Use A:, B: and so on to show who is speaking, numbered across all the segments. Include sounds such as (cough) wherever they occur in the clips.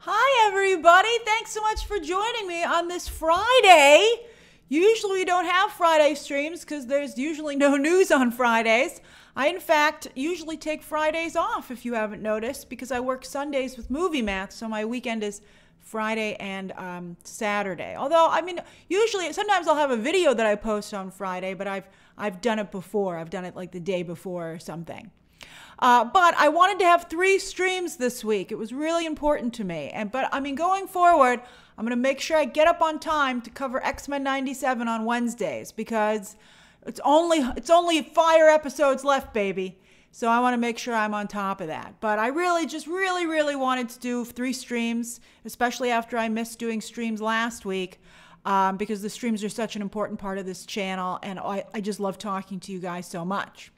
A: Hi, everybody. Thanks so much for joining me on this Friday. Usually, we don't have Friday streams because there's usually no (laughs) news on Fridays. I, in fact, usually take Fridays off if you haven't noticed because I work Sundays with movie math, so my weekend is Friday and um, Saturday. Although, I mean, usually, sometimes I'll have a video that I post on Friday, but I've I've done it before. I've done it like the day before or something. Uh, but I wanted to have three streams this week. It was really important to me. And but I mean, going forward, I'm going to make sure I get up on time to cover X Men '97 on Wednesdays because it's only it's only fire episodes left, baby. So I want to make sure I'm on top of that. But I really just really really wanted to do three streams, especially after I missed doing streams last week. Um, because the streams are such an important part of this channel, and I, I just love talking to you guys so much.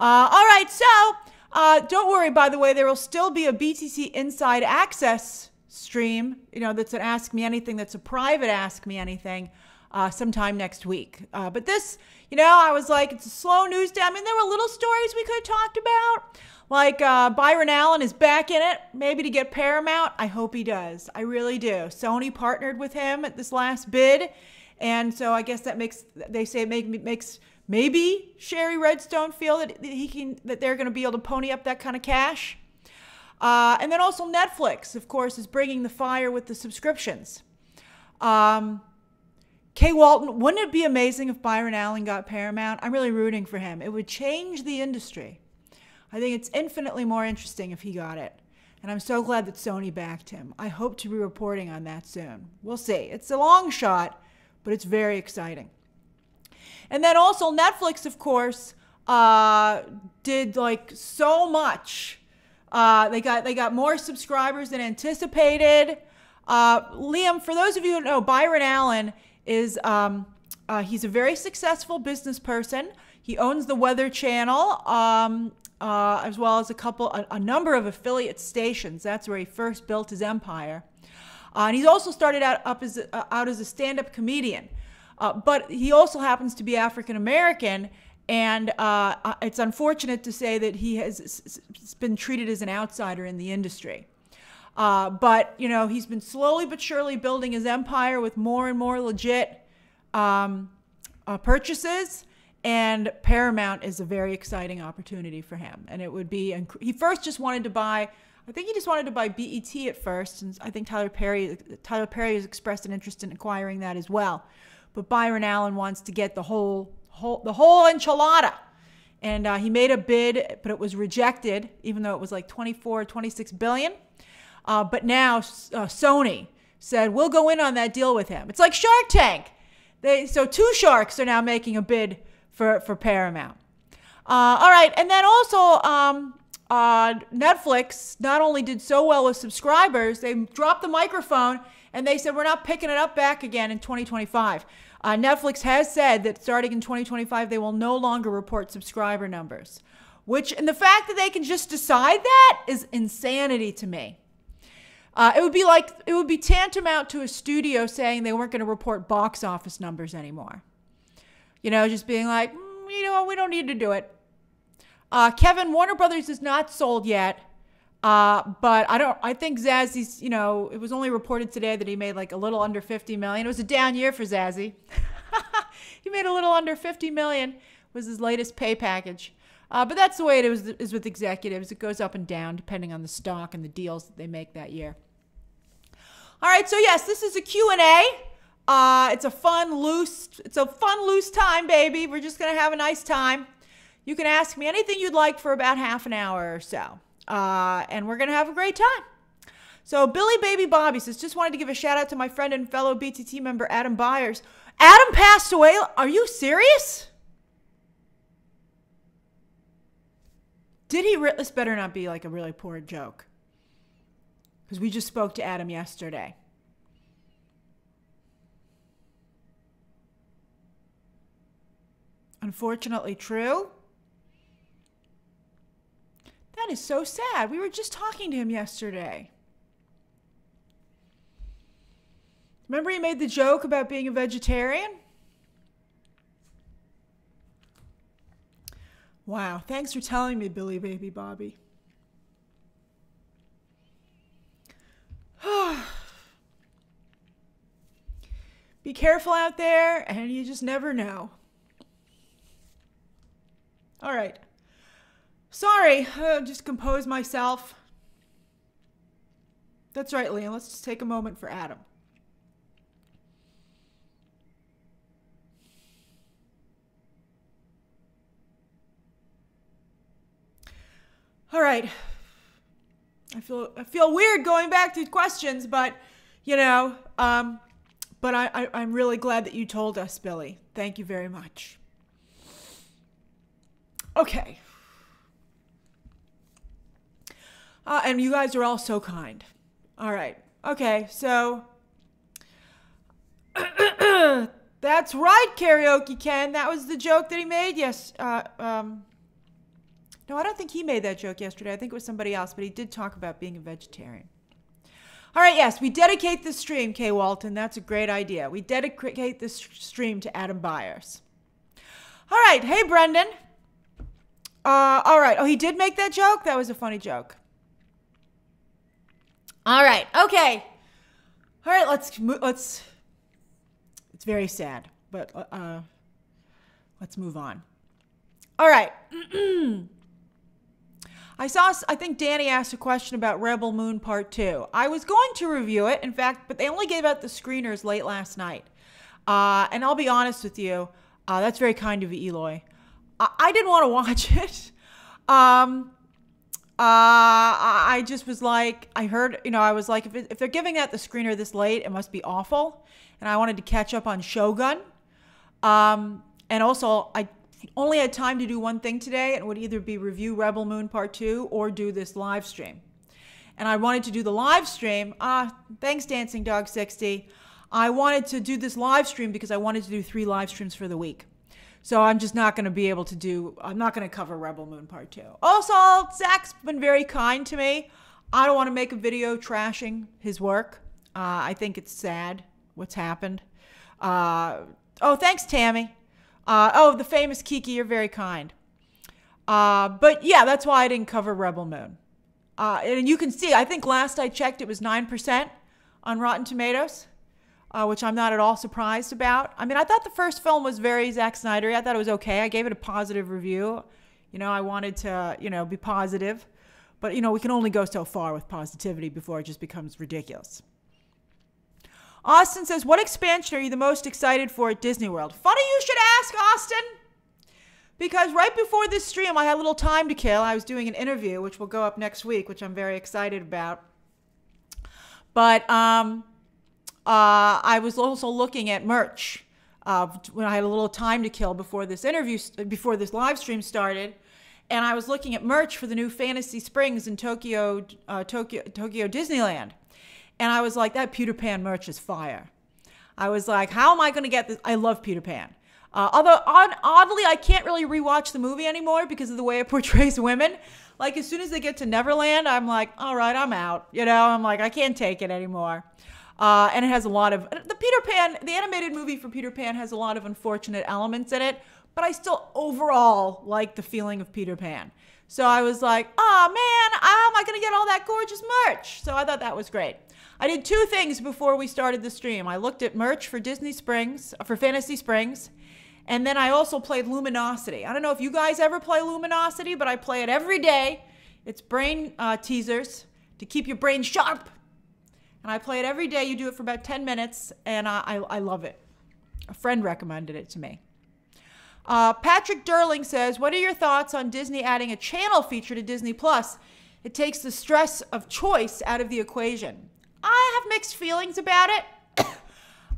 A: Uh, all right, so uh, don't worry, by the way, there will still be a BTT Inside Access stream, you know, that's an Ask Me Anything, that's a private Ask Me Anything uh, sometime next week. Uh, but this, you know, I was like, it's a slow news day. I mean, there were little stories we could have talked about. Like uh, Byron Allen is back in it, maybe to get Paramount. I hope he does. I really do. Sony partnered with him at this last bid. And so I guess that makes, they say it make, makes maybe Shari Redstone feel that he can, that they're going to be able to pony up that kind of cash. Uh, and then also Netflix, of course, is bringing the fire with the subscriptions. Um, Kay Walton, wouldn't it be amazing if Byron Allen got Paramount? I'm really rooting for him. It would change the industry. I think it's infinitely more interesting if he got it. And I'm so glad that Sony backed him. I hope to be reporting on that soon. We'll see. It's a long shot, but it's very exciting. And then also Netflix, of course, uh, did like so much. Uh, they got they got more subscribers than anticipated. Uh, Liam, for those of you who know, Byron Allen is um, uh, he's a very successful business person. He owns the Weather Channel, um, uh, as well as a couple, a, a, number of affiliate stations. That's where he first built his empire. Uh, and he's also started out up as out as a stand-up comedian. Uh, but he also happens to be African American, and uh, it's unfortunate to say that he has been treated as an outsider in the industry. Uh, but you know, he's been slowly but surely building his empire with more and more legit um, uh, purchases. And Paramount is a very exciting opportunity for him. And it would be, he first just wanted to buy, I think he just wanted to buy BET at first. And I think Tyler Perry, Tyler Perry has expressed an interest in acquiring that as well but Byron Allen wants to get the whole, whole the whole enchilada. And uh, he made a bid, but it was rejected, even though it was like 24, 26 billion. Uh, but now uh, Sony said, we'll go in on that deal with him. It's like Shark Tank. They, so two sharks are now making a bid for, for Paramount. Uh, all right. And then also, um, uh, Netflix not only did so well with subscribers, they dropped the microphone and they said we're not picking it up back again in 2025. Uh, Netflix has said that starting in 2025, they will no longer report subscriber numbers, which, and the fact that they can just decide that is insanity to me. Uh, it would be like, it would be tantamount to a studio saying they weren't going to report box office numbers anymore. You know, just being like, mm, you know what, we don't need to do it. Uh, Kevin, Warner Brothers is not sold yet. Uh, but I don't. I think Zazzie's. You know, it was only reported today that he made like a little under 50 million. It was a down year for Zazie. (laughs) he made a little under 50 million. Was his latest pay package. Uh, but that's the way it is, is with executives. It goes up and down depending on the stock and the deals that they make that year. All right. So yes, this is a Q and A. Uh, it's a fun, loose. It's a fun, loose time, baby. We're just gonna have a nice time. You can ask me anything you'd like for about half an hour or so uh, and we're going to have a great time. So Billy Baby Bobby says, just wanted to give a shout out to my friend and fellow BTT member Adam Byers. Adam passed away. Are you serious? Did he? Re- this better not be like a really poor joke. Because we just spoke to Adam yesterday. Unfortunately, true. That is so sad. We were just talking to him yesterday. Remember, he made the joke about being a vegetarian? Wow, thanks for telling me, Billy Baby Bobby. (sighs) Be careful out there, and you just never know. All right. Sorry, uh, just compose myself. That's right, Liam. Let's just take a moment for Adam. All right. I feel I feel weird going back to questions, but you know, um, but I, I I'm really glad that you told us, Billy. Thank you very much. Okay. Uh, and you guys are all so kind. All right. Okay, so (coughs) that's right, karaoke Ken. That was the joke that he made. Yes. Uh, um, no, I don't think he made that joke yesterday. I think it was somebody else, but he did talk about being a vegetarian. All right, yes, we dedicate the stream, Kay Walton. That's a great idea. We dedicate this stream to Adam Byers. All right, hey, Brendan. Uh, all right. Oh, he did make that joke? That was a funny joke. All right. Okay. All right, let's let's It's very sad, but uh let's move on. All right. (clears throat) I saw, I think Danny asked a question about Rebel Moon Part 2. I was going to review it, in fact, but they only gave out the screeners late last night. Uh, and I'll be honest with you, uh, that's very kind of you, Eloy. I, I didn't want to watch (laughs) it. Um, uh, I just was like, I heard, you know, I was like, if, it, if they're giving out the screener this late, it must be awful. And I wanted to catch up on Shogun. Um, and also, I only had time to do one thing today, and it would either be review Rebel Moon Part 2 or do this live stream. And I wanted to do the live stream. Ah, thanks, Dancing Dog 60. I wanted to do this live stream because I wanted to do three live streams for the week. So I'm just not going to be able to do, I'm not going to cover Rebel Moon Part 2. Also, Zach's been very kind to me. I don't want to make a video trashing his work. Uh, I think it's sad what's happened. Uh, oh, thanks, Tammy. Uh, oh, the famous Kiki, you're very kind. Uh, but yeah, that's why I didn't cover Rebel Moon. Uh, and you can see, I think last I checked, it was 9% on Rotten Tomatoes, uh, which I'm not at all surprised about. I mean, I thought the first film was very Zack Snyder. I thought it was okay. I gave it a positive review. You know, I wanted to, you know, be positive. But, you know, we can only go so far with positivity before it just becomes ridiculous. Austin says, What expansion are you the most excited for at Disney World? Funny you should ask, Austin. Because right before this stream, I had a little time to kill. I was doing an interview, which will go up next week, which I'm very excited about. But um, uh, I was also looking at merch uh, when I had a little time to kill before this interview, before this live stream started. And I was looking at merch for the new Fantasy Springs in Tokyo, uh, Tokyo, Tokyo Disneyland. And I was like, that Peter Pan merch is fire. I was like, how am I going to get this? I love Peter Pan. Uh, although, odd, oddly, I can't really rewatch the movie anymore because of the way it (laughs) portrays women. Like, as soon as they get to Neverland, I'm like, all right, I'm out. You know, I'm like, I can't take it anymore. Uh, and it has a lot of the Peter Pan, the animated movie for Peter Pan has a lot of unfortunate elements in it, but I still overall like the feeling of Peter Pan. So I was like, oh man, how am I to get all that gorgeous merch? So I thought that was great. I did two things before we started the stream. I looked at merch for Disney Springs, for Fantasy Springs, and then I also played Luminosity. I don't know if you guys ever play Luminosity, but I play it every day. It's brain uh, teasers to keep your brain sharp. And I play it every day. You do it for about 10 minutes, and I, I, I love it. A friend recommended it to me. Uh, Patrick Derling says, What are your thoughts on Disney adding a channel feature to Disney Plus? It takes the stress of choice out of the equation. I have mixed feelings about it. (coughs)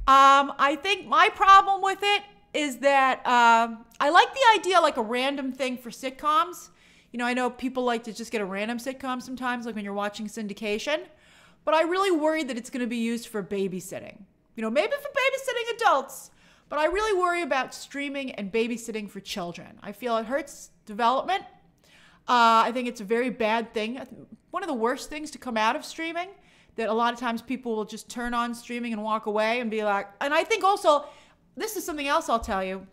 A: um, I think my problem with it is that um, I like the idea like a random thing for sitcoms. You know, I know people like to just get a random sitcom sometimes, like when you're watching syndication, but I really worry that it's going to be used for babysitting. You know, maybe for babysitting adults, but I really worry about streaming and babysitting for children. I feel it hurts development. Uh, I think it's a very bad thing. One of the worst things to come out of streaming that a lot of times people will just turn on streaming and walk away and be like, and I think also, this is something else I'll tell you.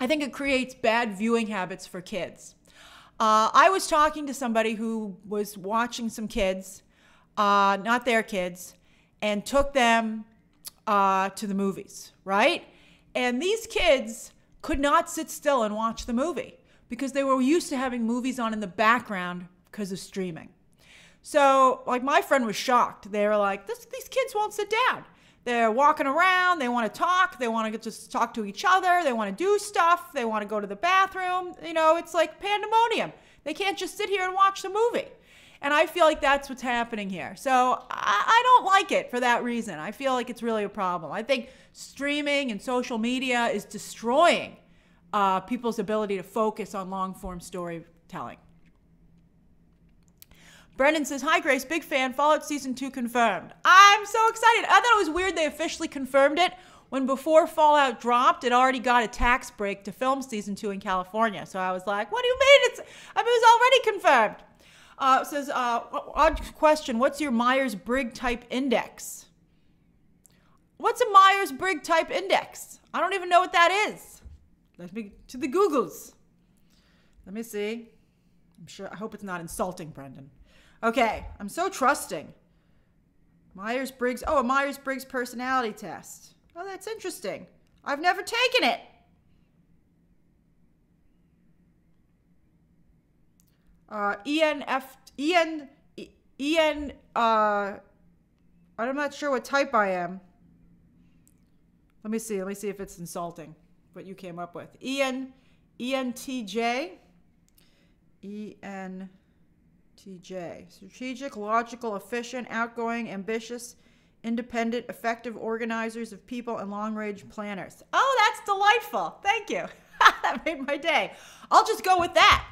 A: I think it creates bad viewing habits for kids. Uh, I was talking to somebody who was watching some kids, uh, not their kids, and took them uh, to the movies, right? And these kids could not sit still and watch the movie because they were used to having movies on in the background because of streaming. So, like, my friend was shocked. They were like, these kids won't sit down. They're walking around. They want to talk. They want to just talk to each other. They want to do stuff. They want to go to the bathroom. You know, it's like pandemonium. They can't just sit here and watch the movie. And I feel like that's what's happening here. So I, I don't like it for that reason. I feel like it's really a problem. I think streaming and social media is destroying uh, people's ability to focus on long form storytelling. Brendan says, Hi, Grace, big fan. Fallout Season 2 confirmed. I'm so excited. I thought it was weird they officially confirmed it when before Fallout dropped, it already got a tax break to film Season 2 in California. So I was like, What do you mean? It's, I mean, it was already confirmed. Uh, says, uh, odd question. What's your Myers Briggs type index? What's a Myers Briggs type index? I don't even know what that is. Let me to the Googles. Let me see. I'm sure. I hope it's not insulting, Brendan. Okay, I'm so trusting. Myers Briggs. Oh, a Myers Briggs personality test. Oh, that's interesting. I've never taken it. Uh, ENF, EN, EN, uh, I'm not sure what type I am. Let me see. Let me see if it's insulting what you came up with. EN, ENTJ, EN. TJ. Strategic, logical, efficient, outgoing, ambitious, independent, effective organizers of people and long range planners. Oh, that's delightful. Thank you. (laughs) that made my day. I'll just go with that.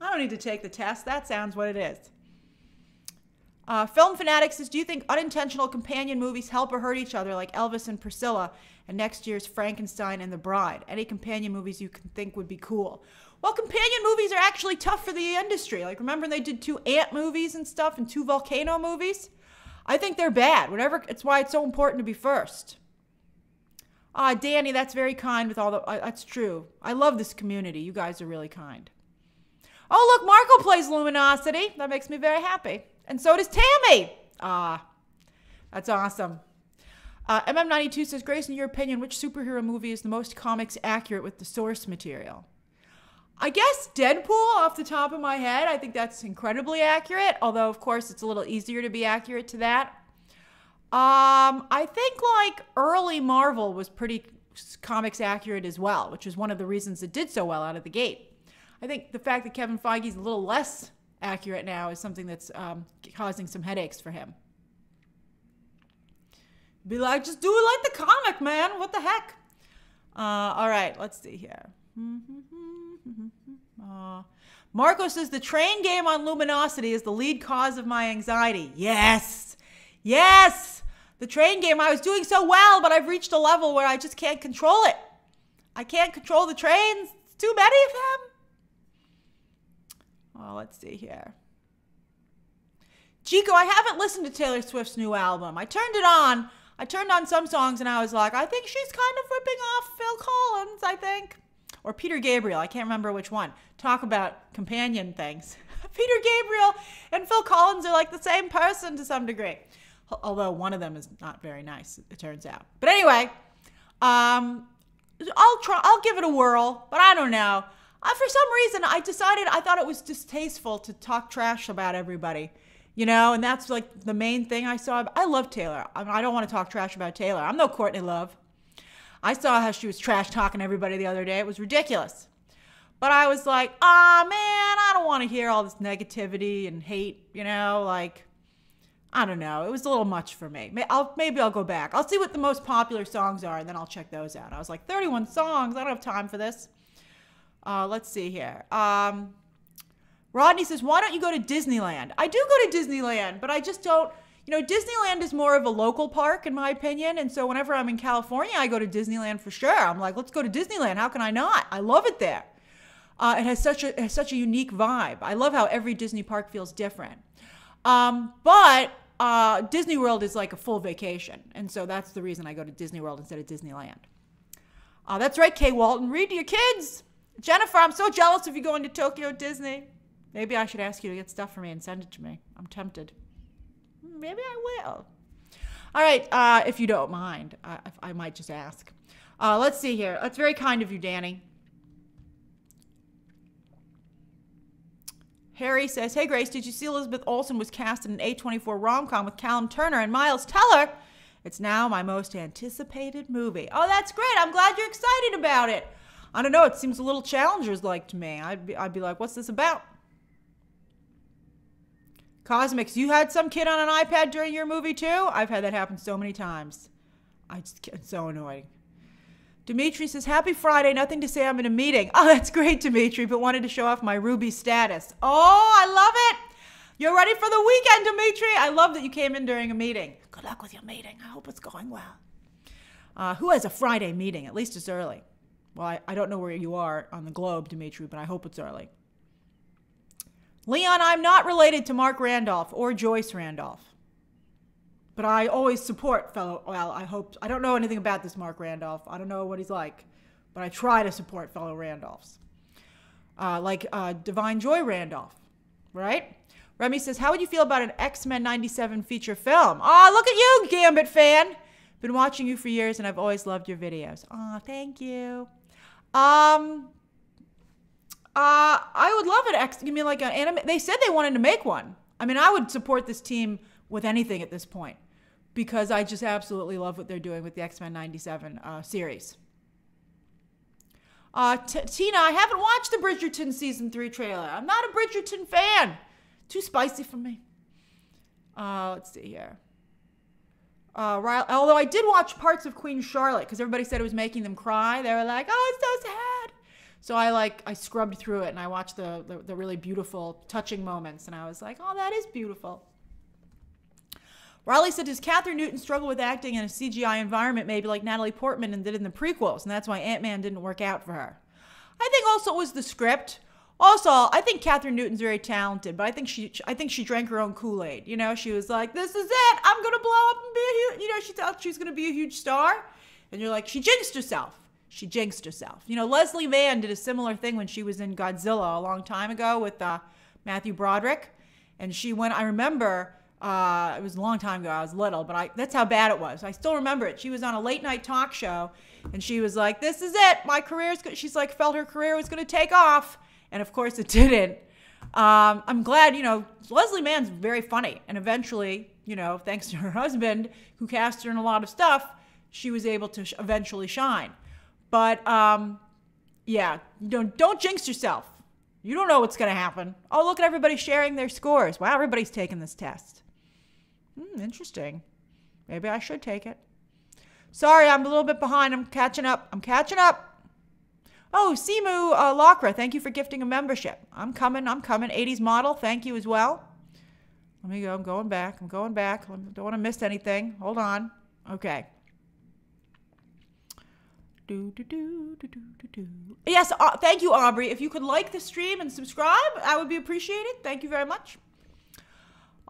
A: I don't need to take the test. That sounds what it is. Uh, Film Fanatic says, Do you think unintentional companion movies help or hurt each other, like Elvis and Priscilla, and next year's Frankenstein and the Bride? Any companion movies you can think would be cool? Well, companion movies are actually tough for the industry. Like, remember they did two ant movies and stuff and two volcano movies? I think they're bad. Whatever, it's why it's so important to be first. Ah, uh, Danny, that's very kind with all the. Uh, that's true. I love this community. You guys are really kind. Oh, look, Marco plays Luminosity. That makes me very happy. And so does Tammy. Ah, that's awesome. Uh, MM92 says, Grace, in your opinion, which superhero movie is the most comics accurate with the source material? I guess Deadpool off the top of my head. I think that's incredibly accurate, although, of course, it's a little easier to be accurate to that. Um, I think like early Marvel was pretty comics accurate as well, which is one of the reasons it did so well out of the gate. I think the fact that Kevin Feige's a little less accurate now is something that's um, causing some headaches for him. Be like, just do it like the comic, man. What the heck? Uh, all right, let's see here. (laughs) Uh, Marco says the train game on luminosity is the lead cause of my anxiety. Yes, yes. The train game, I was doing so well, but I've reached a level where I just can't control it. I can't control the trains. It's too many of them. Well, let's see here. Chico, I haven't listened to Taylor Swift's new album. I turned it on. I turned on some songs and I was like, I think she's kind of ripping off Phil Collins, I think. Or Peter Gabriel. I can't remember which one. Talk about companion things. (laughs) Peter Gabriel and Phil Collins are like the same person to some degree. Although one of them is not very nice, it turns out. But anyway, um, I'll try. I'll give it a whirl, but I don't know. For some reason, I decided I thought it was distasteful to talk trash about everybody, you know, and that's like the main thing I saw. I love Taylor. I, mean, I don't want to talk trash about Taylor. I'm no Courtney Love. I saw how she was trash talking everybody the other day. It was ridiculous. But I was like, ah, oh, man, I don't want to hear all this negativity and hate, you know, like, I don't know. It was a little much for me. I'll, maybe I'll go back. I'll see what the most popular songs are, and then I'll check those out. I was like, 31 songs. I don't have time for this. Uh, let's see here. Um, Rodney says, why don't you go to Disneyland? I do go to Disneyland, but I just don't. You know, Disneyland is more of a local park, in my opinion. And so whenever I'm in California, I go to Disneyland for sure. I'm like, let's go to Disneyland. How can I not? I love it there. Uh, it has such a has such a unique vibe. I love how every Disney park feels different. Um, but uh, Disney World is like a full vacation, and so that's the reason I go to Disney World instead of Disneyland. Uh, that's right, Kay Walton. Read to your kids. Jennifer, I'm so jealous of you going to Tokyo Disney. Maybe I should ask you to get stuff for me and send it to me. I'm tempted. Maybe I will. All right, uh, if you don't mind, I, I might just ask. Uh, let's see here. That's very kind of you, Danny. Harry says, Hey Grace, did you see Elizabeth Olsen was cast in an A24 rom com with Callum Turner and Miles Teller? It's now my most anticipated movie. Oh, that's great. I'm glad you're excited about it. I don't know. It seems a little challengers like to me. I'd be, I'd be like, What's this about? Cosmics, you had some kid on an iPad during your movie too? I've had that happen so many times. I just, it's so annoying. Dimitri says, Happy Friday. Nothing to say. I'm in a meeting. (laughs) Oh, that's great, Dimitri, but wanted to show off my Ruby status. Oh, I love it. You're ready for the weekend, Dimitri. I love that you came in during a meeting. Good luck with your meeting. I hope it's going well. Uh, who has a Friday meeting? At least it's early. Well, I, I don't know where you are on the globe, Dimitri, but I hope it's early. Leon, I'm not related to Mark Randolph or Joyce Randolph. But I always support fellow, well, I hope, I don't know anything about this Mark Randolph. I don't know what he's like, but I try to support fellow Randolphs. Uh, like uh, Da'Vine Joy Randolph, right? Remy says, How would you feel about an X Men 97 feature film? Oh, look at you, Gambit fan. Been watching you for years and I've always loved your videos. Oh, thank you. Um, uh, I would love it. X. You mean like an anime? They said they wanted to make one. I mean, I would support this team with anything at this point because I just absolutely love what they're doing with the X Men '97 uh, series. Uh, Tina, I haven't watched the Bridgerton season three trailer. I'm not a Bridgerton fan. Too spicy for me. Uh, let's see here. Uh, although I did watch parts of Queen Charlotte because everybody said it was making them cry. They were like, "Oh, it's so sad." So I like I scrubbed through it and I watched the, the, the really beautiful, touching moments, and I was like, oh, that is beautiful. Riley said, does Kathryn Newton struggle with acting in a CGI environment, maybe like Natalie Portman and did in the prequels, and that's why Ant Man didn't work out for her? I think also it was the script. Also, I think Kathryn Newton's very talented, but I think she, I think she drank her own Kool Aid. You know, she was like, "This is it. I'm gonna blow up and be a huge." You know, she thought she was gonna be a huge star, and you're like, she jinxed herself she jinxed herself. You know, Leslie Mann did a similar thing when she was in Godzilla a long time ago with uh, Matthew Broderick, and she went. I remember uh, it was a long time ago. I was little, but I that's how bad it was. I still remember it. She was on a late night talk show, and she was like, "This is it. My career's." She's like, felt her career was going to take off, and of course it (laughs) didn't. Um, I'm glad, you know, Leslie Mann's very funny, and eventually, you know, thanks to her (laughs) husband who cast her in a lot of stuff, she was able to sh- eventually shine. But um, yeah, don't don't jinx yourself. You don't know what's going to happen. Oh, look at everybody sharing their scores. Wow, everybody's taking this test. Hmm, interesting. Maybe I should take it. Sorry, I'm a little bit behind. I'm catching up. I'm catching up. Oh, Simu uh, Lakra, thank you for gifting a membership. I'm coming. I'm coming. 80s model, thank you as well. Let me go. I'm going back. I'm going back. I don't want to miss anything. Hold on. Okay. Do, do, do, do, do, do. Yes, uh, thank you, Aubrey. If you could like the stream and subscribe, I would be appreciated. Thank you very much.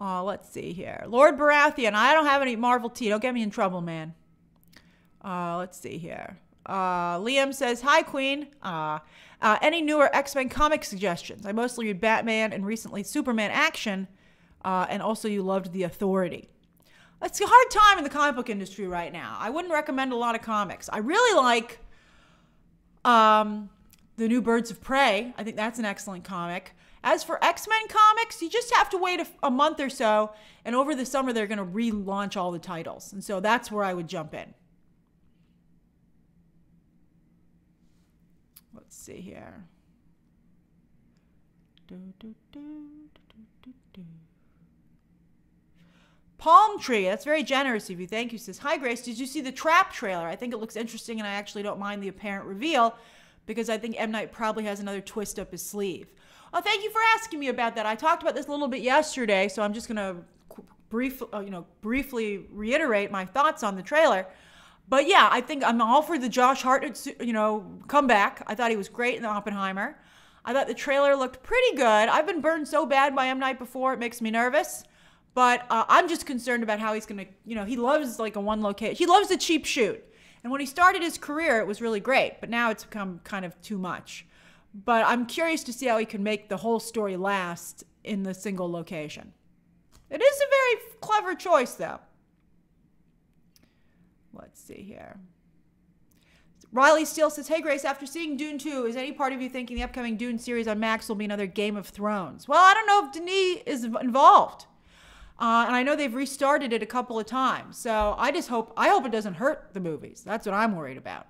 A: Uh, let's see here. Lord Baratheon, I don't have any Marvel tea. Don't get me in trouble, man. Uh, let's see here. Uh, Liam says, Hi, Queen. Uh, uh, any newer X Men comic suggestions? I mostly read Batman and recently Superman action, uh, and also you loved The Authority it's a hard time in the comic book industry right now. I wouldn't recommend a lot of comics. I really like um, the new Birds of Prey. I think that's an excellent comic. As for X Men comics, you just have to wait a, a month or so, and over the summer they're going to relaunch all the titles, and so that's where I would jump in. Let's see here. Do, do, do, Palm Tree, that's very generous of you. Thank you, says. Hi, Grace. Did you see the Trap trailer? I think it looks interesting, and I actually don't mind the apparent reveal because I think M. Night probably has another twist up his sleeve. Oh, thank you for asking me about that. I talked about this a little bit yesterday, so I'm just going to brief, uh, you know, briefly reiterate my thoughts on the trailer. But yeah, I think I'm all for the Josh Hart, you know, comeback. I thought he was great in the Oppenheimer. I thought the trailer looked pretty good. I've been burned so bad by M. Night before, it makes me nervous. But uh, I'm just concerned about how he's going to, you know, he loves like a one location. He loves a cheap shoot. And when he started his career, it was really great. But now it's become kind of too much. But I'm curious to see how he can make the whole story last in the single location. It is a very clever choice, though. Let's see here. Riley Steele says, Hey Grace, after seeing Dune 2, is any part of you thinking the upcoming Dune series on Max will be another Game of Thrones? Well, I don't know if Denis is involved. Uh, and I know they've restarted it a couple of times. So I just hope I hope it doesn't hurt the movies. That's what I'm worried about.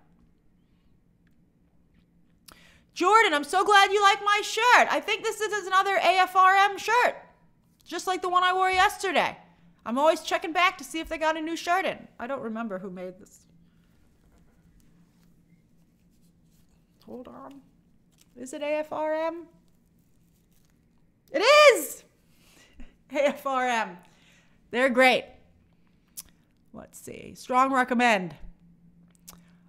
A: Jordan, I'm so glad you like my shirt. I think this is another AFRM shirt, just like the one I wore yesterday. I'm always checking back to see if they got a new shirt in. I don't remember who made this. Hold on. Is it AFRM? It is! (laughs) AFRM. They're great. Let's see. Strong recommend.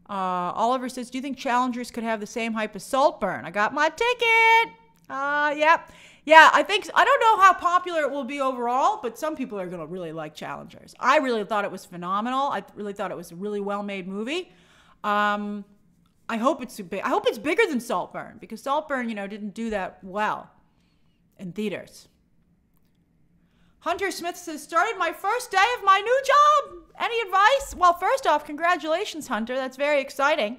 A: Uh, Oliver says, Do you think challengers could have the same hype as Saltburn? I got my ticket. Uh, yeah. Yeah, I think, I don't know how popular it will be overall, but some people are going to really like challengers. I really thought it was phenomenal. I really thought it was a really well made movie. Um, I hope it's big. I hope it's bigger than Saltburn because Saltburn, you know, didn't do that well in theaters. Hunter Smith says, started my first day of my new job. Any advice? Well, first off, congratulations, Hunter. That's very exciting.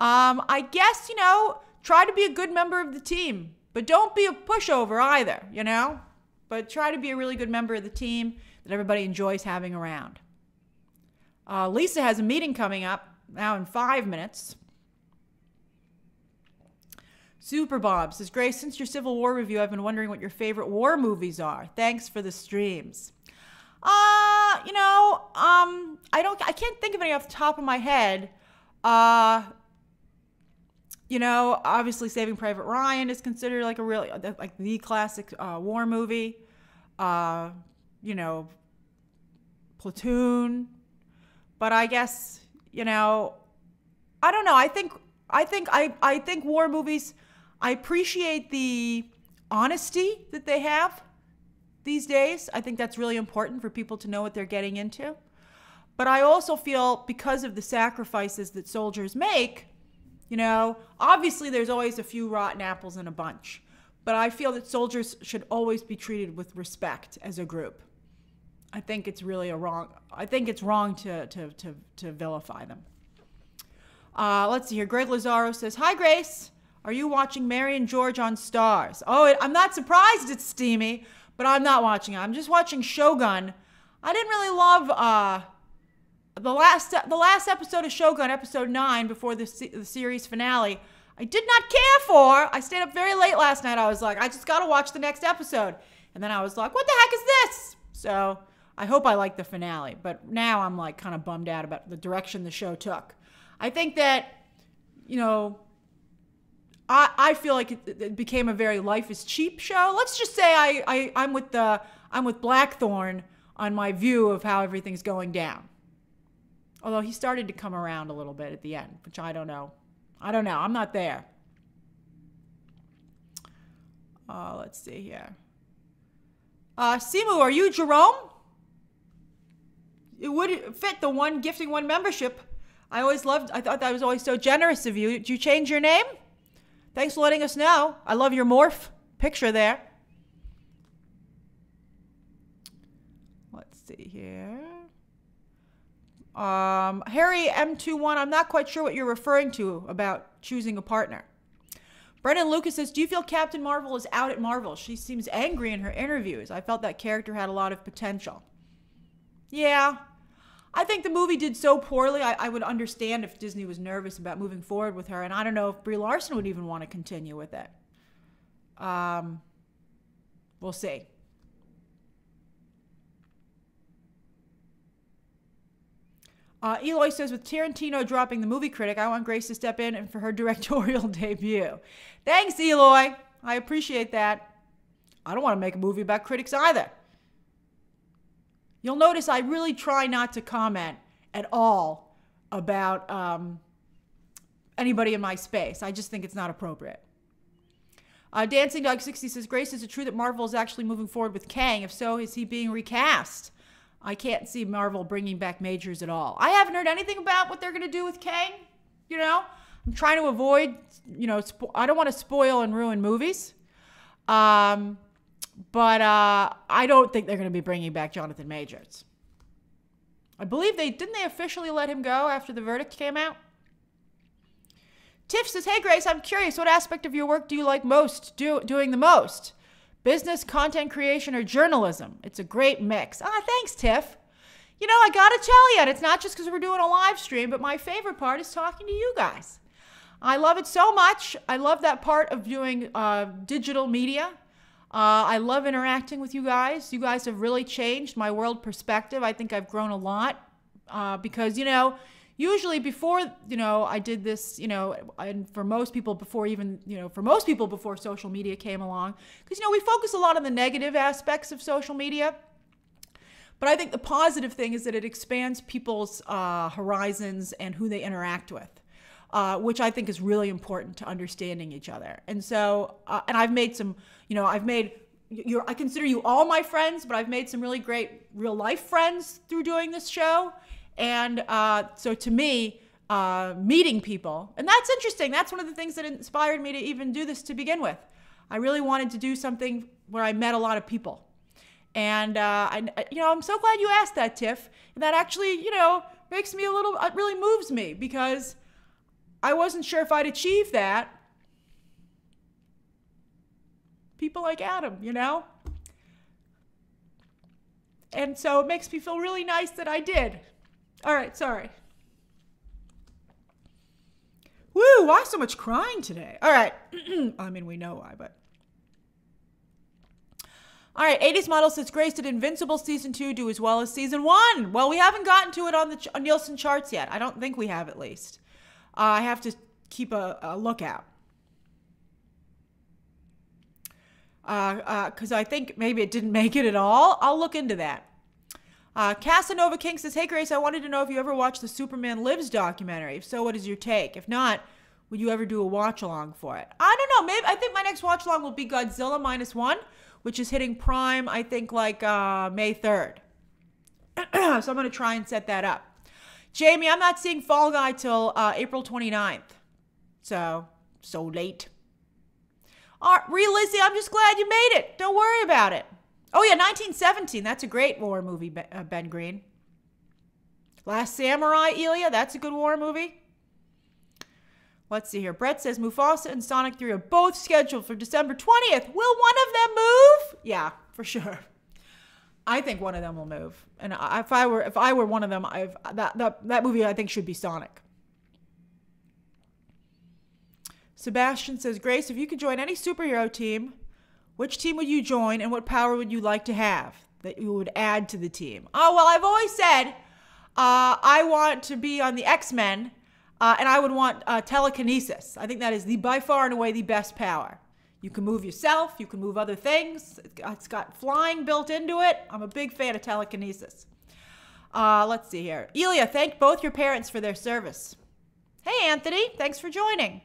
A: Um, I guess, you know, try to be a good member of the team, but don't be a pushover either, you know? But try to be a really good member of the team that everybody enjoys having around. Uh, Lisa has a meeting coming up now in five minutes. Super Bob says, Grace, since your Civil War review, I've been wondering what your favorite war movies are. Thanks for the streams. Uh, you know, um, I don't, I can't think of any off the top of my head. Uh, you know, obviously Saving Private Ryan is considered like a really, like the classic uh, war movie. Uh, you know, Platoon. But I guess, you know, I don't know. I think, I think, I, I think war movies I appreciate the honesty that they have these days. I think that's really important for people to know what they're getting into. But I also feel because of the sacrifices that soldiers make, you know, obviously there's always a few rotten apples in a bunch. But I feel that soldiers should always be treated with respect as a group. I think it's really a wrong. I think it's wrong to to to, to vilify them. Uh, let's see here. Greg Lazaro says, "Hi, Grace. Are you watching Mary and George on Starz? Oh, I'm not surprised it's steamy, but I'm not watching it. I'm just watching Shogun. I didn't really love uh, the last the last episode of Shogun, episode nine, before the, the series finale. I did not care for. I stayed up very late last night. I was like, I just got to watch the next episode. And then I was like, what the heck is this? So I hope I like the finale. But now I'm like kind of bummed out about the direction the show took. I think that, you know, I, I feel like it, it, became a very life is cheap show. Let's just say I, I I'm with the I'm with Blackthorne on my view of how everything's going down. Although he started to come around a little bit at the end, which I don't know. I don't know. I'm not there. Uh, let's see here. Uh, Simu, are you Jerome? It would fit the one gifting one membership. I always loved. I thought that was always so generous of you. Did you change your name? Thanks for letting us know. I love your morph picture there. Let's see here. Um, Harry M21, I'm not quite sure what you're referring to about choosing a partner. Brendan Lucas says, Do you feel Captain Marvel is out at Marvel? She seems angry in her interviews. I felt that character had a lot of potential. Yeah, I think the movie did so poorly. I, I, would understand if Disney was nervous about moving forward with her, and I don't know if Brie Larson would even want to continue with it. Um, we'll see. Uh, Eloy says, with Tarantino dropping the movie critic, I want Grace to step in and for her (laughs) directorial (laughs) debut. Thanks, Eloy. I appreciate that. I don't want to make a movie about critics either. You'll notice I really try not to comment at all about um, anybody in my space. I just think it's not appropriate. Uh, Dancing Dog 60 says, Grace, is it true that Marvel is actually moving forward with Kang? If so, is he being recast? I can't see Marvel bringing back Majors at all. I haven't heard anything about what they're going to do with Kang. You know, I'm trying to avoid, you know, I don't want to spoil and ruin movies. Um, but uh, I don't think they're going to be bringing back Jonathan Majors. I believe they didn't they officially let him go after the verdict came out. Tiff says, "Hey Grace, I'm curious. What aspect of your work do you like most? Do, doing the most? Business, content creation, or journalism? It's a great mix." Ah, thanks, Tiff. You know, I gotta tell you, and it's not just because we're doing a live stream, but my favorite part is talking to you guys. I love it so much. I love that part of doing uh, digital media. Uh, I love interacting with you guys. You guys have really changed my world perspective. I think I've grown a lot uh, because, you know, usually before, you know, I did this, you know, and for most people before even, you know, for most people before social media came along, because, you know, we focus a lot on the negative aspects of social media. But I think the positive thing is that it expands people's uh, horizons and who they interact with uh, which I think is really important to understanding each other. And so, uh, and I've made some, you know, I've made, you're, I consider you all my friends, but I've made some really great real life friends through doing this show. And uh, so to me, uh, meeting people, and that's interesting. That's one of the things that inspired me to even do this to begin with. I really wanted to do something where I met a lot of people. And, uh, I, you know, I'm so glad you asked that, Tiff. And that actually, you know, makes me a little, it really moves me because I wasn't sure if I'd achieve that. People like Adam, you know? And so it makes me feel really nice that I did. All right, sorry. Woo, why so much crying today? All right. (clears throat) I mean, we know why, but. All right, 80s model says Grace did Invincible season two do as well as season one. Well, we haven't gotten to it on the on Nielsen charts yet. I don't think we have at least. Uh, I have to keep a, a lookout. Because uh, uh, I think maybe it didn't make it at all. I'll look into that. Uh, Casanova King says, Hey Grace, I wanted to know if you ever watched the Superman Lives documentary. If so, what is your take? If not, would you ever do a watch along for it? I don't know. Maybe I think my next watch along will be Godzilla minus one, which is hitting Prime, I think, like uh, May 3rd. (clears throat) so I'm going to try and set that up. Jamie, I'm not seeing Fall Guy till uh, April 29th. So, so late. All right, Real Lizzie, I'm just glad you made it. Don't worry about it. Oh, yeah, 1917. That's a great war movie, uh, Ben Green. Last Samurai, Elia. That's a good war movie. Let's see here. Brett says Mufasa and Sonic 3 are both scheduled for December 20th. Will one of them move? Yeah, for sure. I think one of them will move. And if I were if I were one of them, I've that that that movie I think should be Sonic. Sebastian says, Grace, if you could join any superhero team, which team would you join and what power would you like to have that you would add to the team? Oh, well, I've always said uh, I want to be on the X Men uh, and I would want uh, telekinesis. I think that is the by far and away the best power. You can move yourself, you can move other things. It's got flying built into it. I'm a big fan of telekinesis. Uh, let's see here. Elia, thank both your parents for their service. Hey, Anthony, thanks for joining.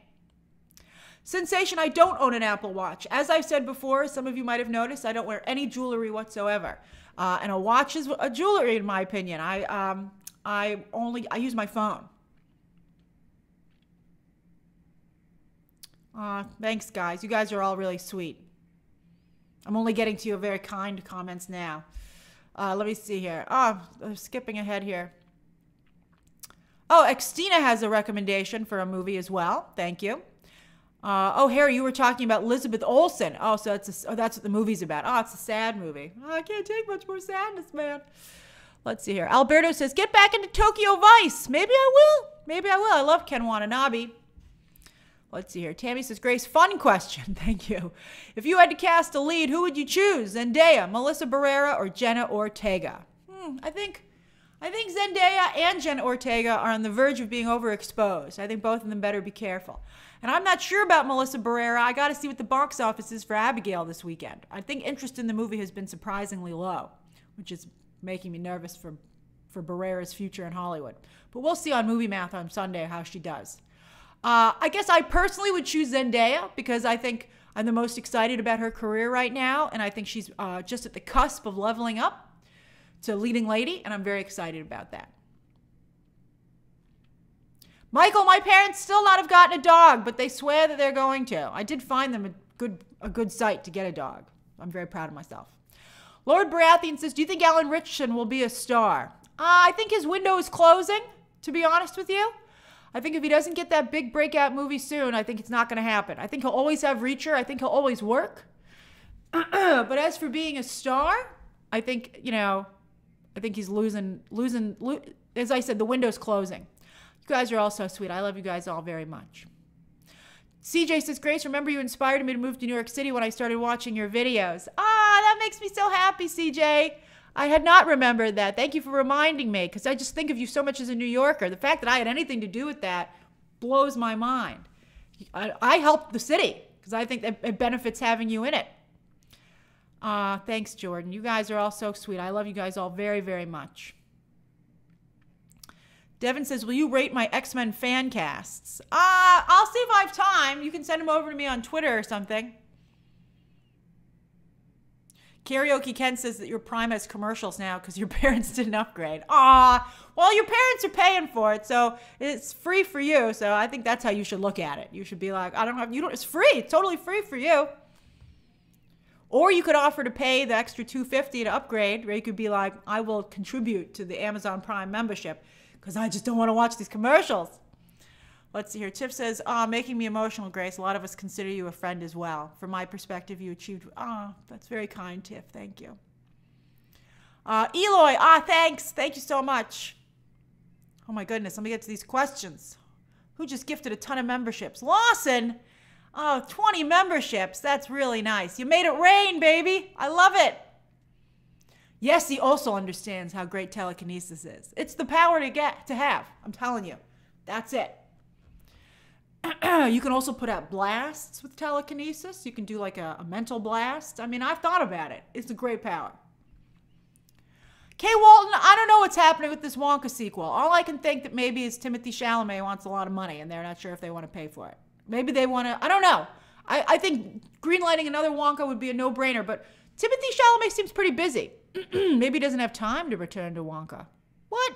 A: Sensation, I don't own an Apple Watch. As I've said before, some of you might have noticed, I don't wear any jewelry whatsoever. Uh, and a watch is a jewelry, in my opinion. I, um, I only, I use my phone. Uh, thanks, guys. You guys are all really sweet. I'm only getting to your very kind comments now. Uh, let me see here. Oh, I'm skipping ahead here. Oh, Xtina has a recommendation for a movie as well. Thank you. Uh, oh, Harry, you were talking about Elizabeth Olsen. Oh, so that's a, oh, that's what the movie's about. Oh, it's a sad movie. Oh, I can't take much more sadness, man. Let's see here. Alberto says, "Get back into Tokyo Vice." Maybe I will. Maybe I will. I love Ken Watanabe. Let's see here. Tammy says, Grace, fun question. (laughs) Thank you. If you had to cast a lead, who would you choose? Zendaya, Melissa Barrera, or Jenna Ortega? Hmm, I think I think Zendaya and Jenna Ortega are on the verge of being overexposed. I think both of them better be careful. And I'm not sure about Melissa Barrera. I got to see what the box office is for Abigail this weekend. I think interest in the movie has been surprisingly low, which is making me nervous for for Barrera's future in Hollywood. But we'll see on Movie Math on Sunday how she does. Uh, I guess I personally would choose Zendaya because I think I'm the most excited about her career right now, and I think she's uh, just at the cusp of leveling up to leading lady, and I'm very excited about that. Michael, my parents still not have gotten a dog, but they swear that they're going to. I did find them a good a good site to get a dog. I'm very proud of myself. Lord Baratheon says, "Do you think Alan Ritchson will be a star?" Uh, I think his window is closing, to be honest with you. I think if he doesn't get that big breakout movie soon, I think it's not going to happen. I think he'll always have Reacher. I think he'll always work. (clears throat) but as for being a star, I think, you know, I think he's losing, losing, lo- as I said, the window's closing. You guys are all so sweet. I love you guys all very much. CJ says, Grace, remember you inspired me to move to New York City when I started watching your videos. Ah, that makes me so happy, CJ. I had not remembered that. Thank you for reminding me because I just think of you so much as a New Yorker. The fact that I had anything to do with that blows my mind. I, I helped the city because I think that it benefits having you in it. Uh, thanks, Jordan. You guys are all so sweet. I love you guys all very, very much. Devin says, Will you rate my X Men fan casts? Uh, I'll see if I have time. You can send them over to me on Twitter or something. Karaoke Ken says that your Prime has commercials now because your (laughs) parents didn't upgrade. Ah, well, your parents are paying for it, so it's free for you. So I think that's how you should look at it. You should be like, I don't have, you don't, it's free, it's totally free for you. Or you could offer to pay the extra 250 to upgrade, where you could be like, I will contribute to the Amazon Prime membership because I just don't want to watch these commercials. Let's see here. Tiff says, ah, oh, making me emotional, Grace. A lot of us consider you a friend as well. From my perspective, you achieved. Ah, oh, that's very kind, Tiff. Thank you. Uh, Eloy, ah, thanks. Thank you so much. Oh my goodness. Let me get to these questions. Who just gifted a ton of memberships? Lawson. Oh, 20 memberships. That's really nice. You made it rain, baby. I love it. Yes, he also understands how great telekinesis is. It's the power to get to have. I'm telling you. That's it. (clears throat) you can also put out blasts with telekinesis. You can do like a, a, mental blast. I mean, I've thought about it. It's a great power. Kay Walton, I don't know what's happening with this Wonka sequel. All I can think that maybe is Timothée Chalamet wants a lot of money and they're not sure if they want to pay for it. Maybe they want to, I don't know. I, I think greenlighting another Wonka would be a no brainer, but Timothée Chalamet seems pretty busy. (clears throat) maybe he doesn't have time to return to Wonka. What?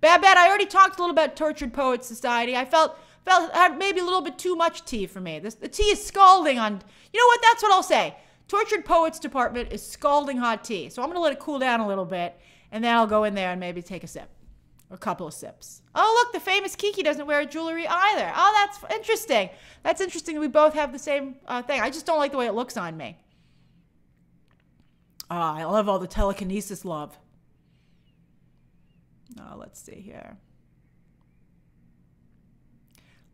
A: Bad. I already talked a little about Tortured Poets Society. I felt felt had maybe a little bit too much tea for me. This, the tea is scalding on. You know what? That's what I'll say. Tortured Poets Department is scalding hot tea. So I'm going to let it cool down a little bit, and then I'll go in there and maybe take a sip. A couple of sips. Oh, look, the famous Kiki doesn't wear jewelry either. Oh, that's interesting. That's interesting. We both have the same uh, thing. I just don't like the way it looks on me. Oh, I love all the telekinesis love. Oh, let's see here.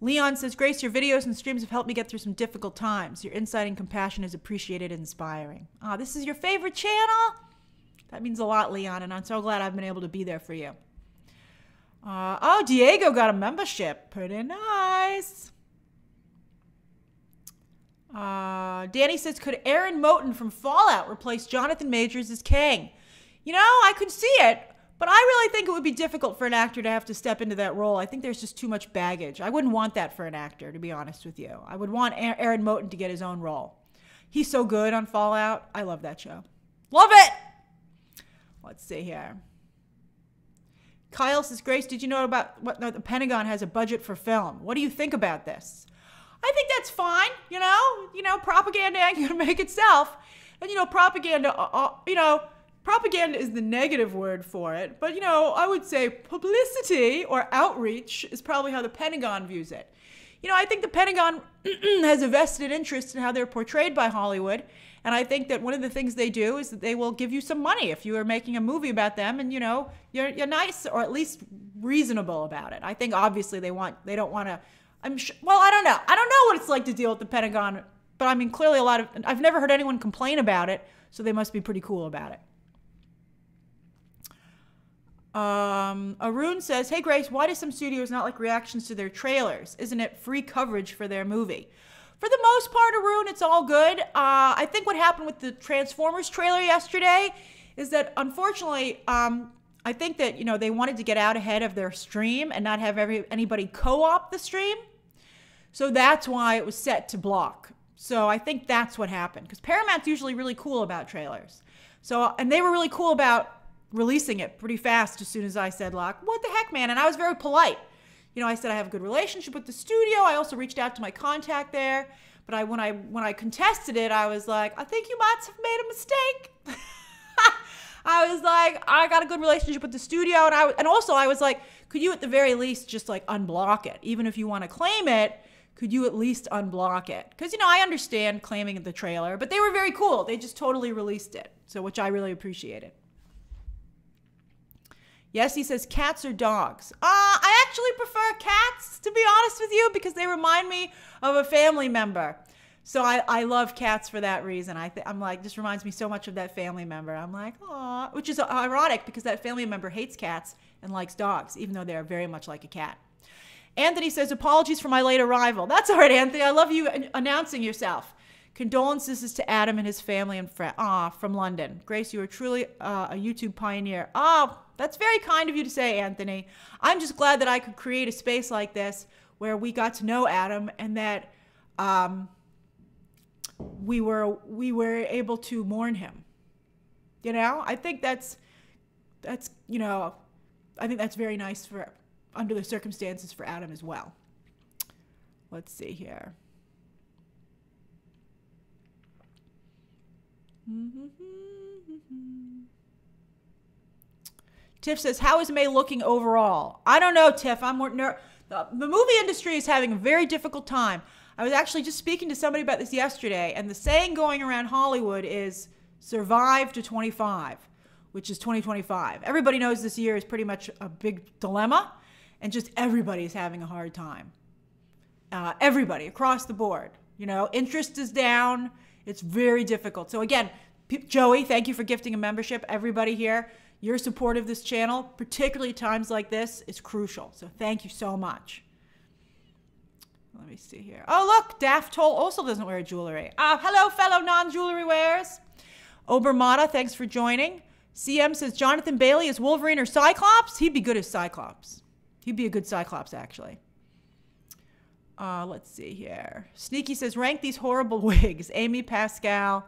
A: Leon says, Grace, your videos and streams have helped me get through some difficult times. Your insight and compassion is appreciated and inspiring. Ah, this is your favorite channel? That means a lot, Leon, and I'm so glad I've been able to be there for you. Uh, oh, Diego got a membership. Pretty nice. Uh, Danny says, could Aaron Moten from Fallout replace Jonathan Majors as Kang? You know, I could see it, but I really think it would be difficult for an actor to have to step into that role. I think there's just too much baggage. I wouldn't want that for an actor, to be honest with you. I would want Aaron Moten to get his own role. He's so good on Fallout. I love that show. Love it! Let's see here. Kyle says, Grace, did you know about what the Pentagon has a budget for film? What do you think about this? I think that's fine. You know, you know, propaganda ain't gonna make itself, and you know, propaganda, uh, uh you know, propaganda is the negative word for it, but you know, I would say publicity or outreach is probably how the Pentagon views it. You know, I think the Pentagon (clears throat) has a vested interest in how they're portrayed by Hollywood. And I think that one of the things they do is that they will give you some money if you are making a movie about them and you know, you're you're nice or at least reasonable about it. I think obviously they want they don't want to I'm sure well, I don't know. I don't know what it's like to deal with the Pentagon, but I mean clearly a lot of I've never heard anyone complain about it, so they must be pretty cool about it. Um, Arun says, Hey Grace, why do some studios not like reactions to their trailers? Isn't it free coverage for their movie? For the most part, Arun, it's all good. Uh, I think what happened with the Transformers trailer yesterday is that unfortunately, um, I think that you know they wanted to get out ahead of their stream and not have every anybody co-op the stream. So that's why it was set to block. So I think that's what happened because Paramount's usually really cool about trailers. So and they were really cool about releasing it pretty fast as soon as I said, Lock, what the heck, man? And I was very polite. You know, I said I have a good relationship with the studio. I also reached out to my contact there. But I when I when I contested it, I was like, I think you might have made a mistake. (laughs) I was like, I got a good relationship with the studio, and I and also I was like, could you at the very least just like unblock it, even if you want to claim it? Could you at least unblock it? Because you know I understand claiming the trailer, but they were very cool. They just totally released it, so which I really appreciated. Yes, he says cats or dogs. Uh, I actually prefer cats, to be honest with you, because they remind me of a family member. So I, I love cats for that reason. I I'm like, this reminds me so much of that family member. I'm like, aw, which is ironic because that family member hates cats and likes dogs, even though they're very much like a cat. Anthony says, apologies for my late arrival. That's all right, Anthony. I love you announcing yourself. Condolences to Adam and his family and friends. Ah, from London. Grace, you are truly uh, a YouTube pioneer. Oh, that's very kind of you to say, Anthony. I'm just glad that I could create a space like this where we got to know Adam and that um, we were we were able to mourn him. You know, I think that's that's you know, I think that's very nice for under the circumstances for Adam as well. Let's see here. (laughs) Tiff says, "How is May looking overall?" I don't know, Tiff. I'm more ner- the, the movie industry is having a very difficult time. I was actually just speaking to somebody about this yesterday, and the saying going around Hollywood is "survive to 25," which is 2025. Everybody knows this year is pretty much a big dilemma, and just everybody is having a hard time. Uh, everybody across the board. You know, interest is down. It's very difficult. So again, Joey, thank you for gifting a membership. Everybody here, your support of this channel, particularly times like this, is crucial. So thank you so much. Let me see here. Oh, look, Daft Toll also doesn't wear jewelry. Uh, hello, fellow non-jewelry wearers. Obermata, thanks for joining. CM says Jonathan Bailey is Wolverine or Cyclops. He'd be good as Cyclops. He'd be a good Cyclops, actually. Uh, let's see here. Sneaky says, rank these horrible (laughs) wigs. Amy Pascal,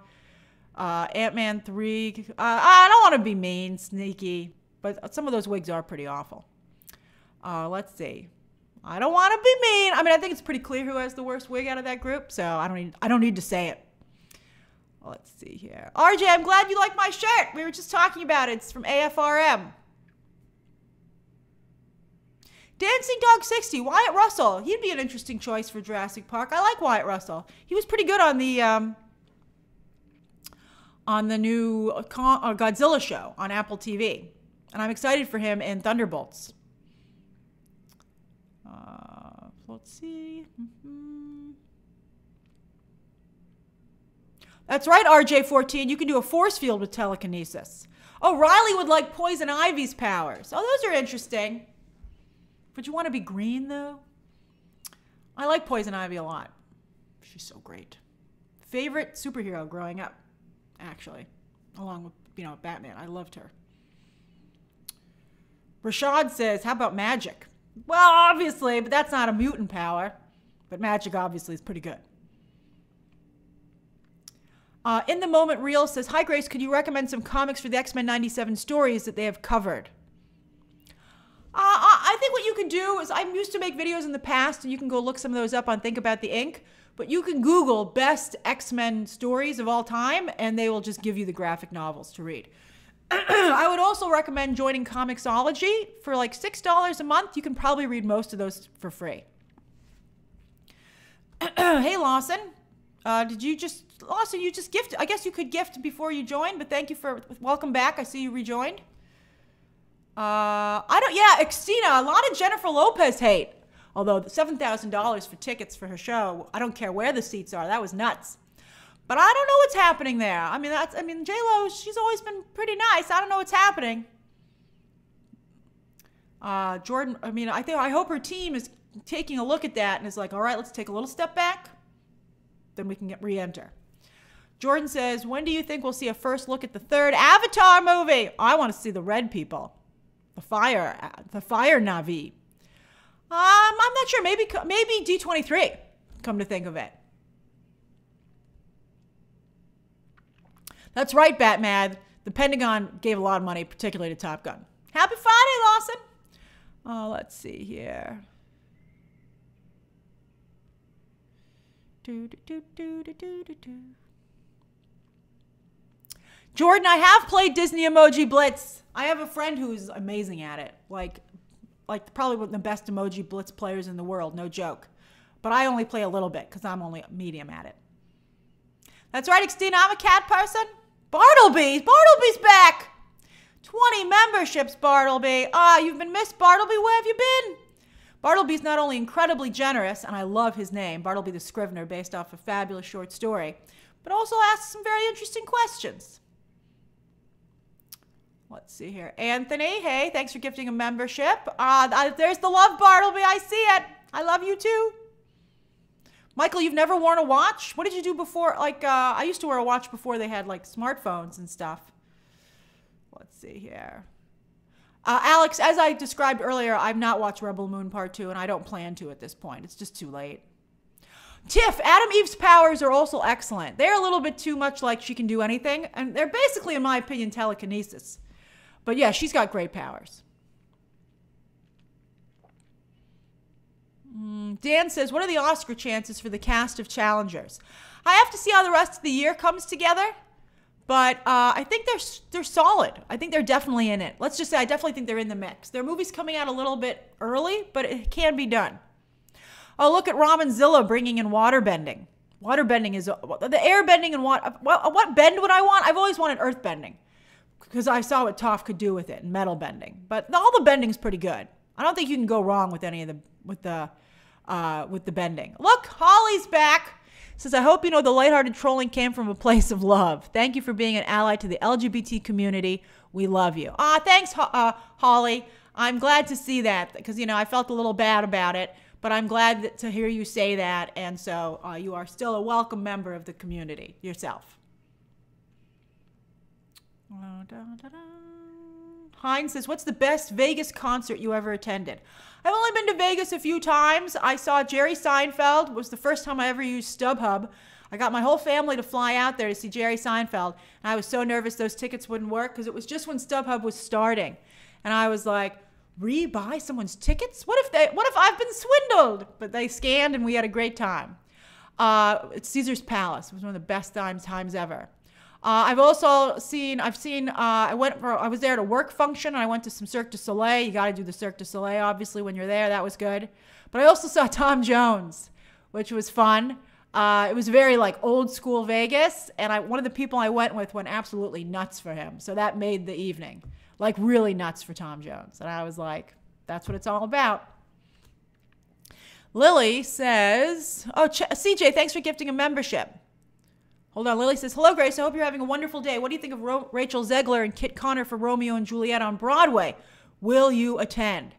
A: uh, Ant Man 3. Uh, I don't want to be mean, Sneaky, but some of those wigs are pretty awful. Uh, let's see. I don't want to be mean. I mean, I think it's pretty clear who has the worst wig out of that group, so I don't need, I don't need to say it. Let's see here. RJ, I'm glad you like my shirt. We were just talking about it. It's from AFRM. Dancing Dog 60, Wyatt Russell. He'd be an interesting choice for Jurassic Park. I like Wyatt Russell. He was pretty good on the um, on the new uh, Godzilla show on Apple TV, and I'm excited for him in Thunderbolts. Uh, let's see. Mm-hmm. That's right, RJ14. You can do a force field with telekinesis. Oh, Riley would like Poison Ivy's powers. Oh, those are interesting. Would you want to be green though? I like Poison Ivy a lot. She's so great. Favorite superhero growing up, actually, along with you know Batman. I loved her. Rashad says, "How about magic?" Well, obviously, but that's not a mutant power. But magic obviously is pretty good. Uh, in the moment, Real says, "Hi Grace, could you recommend some comics for the X Men '97 stories that they have covered?" I think what you can do is I'm used to make videos in the past, and you can go look some of those up on Think About the Ink. But you can Google best X Men stories of all time, and they will just give you the graphic novels to read. (clears throat) I would also recommend joining Comixology for like $6 a month. You can probably read most of those for free. (clears throat) hey, Lawson. Uh, did you just, Lawson, you just gift? I guess you could gift before you joined, but thank you for, welcome back. I see you rejoined. Uh, I don't. Yeah, Xena. A lot of Jennifer Lopez hate. Although seven thousand dollars for tickets for her show, I don't care where the seats are. That was nuts. But I don't know what's happening there. I mean, that's. I mean, J Lo. She's always been pretty nice. I don't know what's happening. Uh, Jordan. I mean, I think. I hope her team is taking a look at that and is like, all right, let's take a little step back. Then we can get re-enter. Jordan says, when do you think we'll see a first look at the third Avatar movie? I want to see the red people the fire, the fire Na'vi. Um, I'm not sure. Maybe maybe D23. Come to think of it. That's right, Batman. The Pentagon gave a lot of money, particularly to Top Gun. Happy Friday, Lawson. Oh, let's see here. Do, do, do, do, do, do, do. Jordan, I have played Disney Emoji Blitz. I have a friend who's amazing at it. Like, like probably one of the best Emoji Blitz players in the world, no joke. But I only play a little bit because I'm only medium at it. That's right, Xtina, I'm a cat person. Bartleby, Bartleby's back. 20 memberships, Bartleby. Ah, you've been missed, Bartleby. Where have you been? Bartleby's not only incredibly generous, and I love his name, Bartleby the Scrivener, based off a fabulous short story, but also asks some very interesting questions. Let's see here. Anthony, hey, thanks for gifting a membership. Uh, there's the love, Bartleby. I see it. I love you too. Michael, you've never worn a watch? What did you do before? Like, uh, I used to wear a watch before they had like smartphones and stuff. Let's see here. Uh, Alex, as I described earlier, I've not watched Rebel Moon Part 2, and I don't plan to at this point. It's just too late. Tiff, Adam Eve's powers are also excellent. They're a little bit too much like she can do anything, and they're basically, in my opinion, telekinesis. But yeah, she's got great powers. Mm, Dan says, What are the Oscar chances for the cast of Challengers? I have to see how the rest of the year comes together. But uh, I think they're they're solid. I think they're definitely in it. Let's just say I definitely think they're in the mix. Their movie's coming out a little bit early, but it can be done. Oh, look at Robin Zilla bringing in waterbending. Waterbending is the air bending and what what, what bend would I want? I've always wanted earth bending because I saw what Toph could do with it metal bending. But all the bending's pretty good. I don't think you can go wrong with any of the with the uh, with the bending. Look, Holly's back says, I hope you know the lighthearted trolling came from a place of love. Thank you for being an ally to the LGBT community. We love you. Ah, thanks, uh, Holly. I'm glad to see that because, you know, I felt a little bad about it, but I'm glad to hear you say that. And so uh, you are still a welcome member of the community yourself. Heinz says, What's the best Vegas concert you ever attended? I've only been to Vegas a few times. I saw Jerry Seinfeld. It was the first time I ever used StubHub. I got my whole family to fly out there to see Jerry Seinfeld. And I was so nervous those tickets wouldn't work because it was just when StubHub was starting. And I was like, re-buy someone's tickets? What if they what if I've been swindled? But they scanned and we had a great time. Uh, Caesar's Palace it was one of the best times times ever. Uh, I've also seen, I've seen, uh, I went for, I was there at a work function and I went to some Cirque du Soleil. You got to do the Cirque du Soleil, obviously, when you're there. That was good. But I also saw (laughs) Tom Jones, which was fun. Uh, it was very like old school Vegas, and I one of the people I went with went absolutely nuts for him. So that made the evening like really nuts for Tom Jones, and I was like, that's what it's all about. Lily says, "Oh, Ch- CJ, thanks for gifting a membership." Hold on. Lily says, Hello, Grace. I hope you're having a wonderful day. What do you think of Ro- Rachel Zegler and Kit Connor for Romeo and Juliet on Broadway? Will you attend?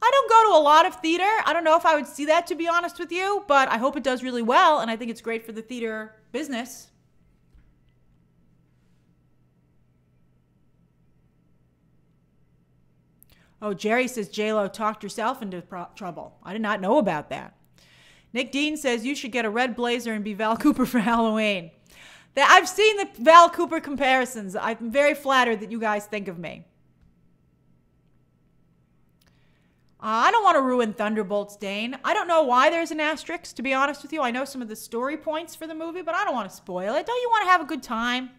A: I don't go to a lot of theater. I don't know if I would see that, to be honest with you, but I hope it does really well, and I think it's great for the theater business. Oh, Jerry says JLo talked herself into pro- trouble. I did not know about that. Nick Dean says you should get a red blazer and be Val Cooper for (laughs) Halloween. I've seen the Val Cooper comparisons. I'm very flattered that you guys think of me. Uh, I don't want to ruin Thunderbolts, Dane. I don't know why there's an asterisk, to be honest with you. I know some of the story points for the movie, but I don't want to spoil it. Don't you want to have a good time?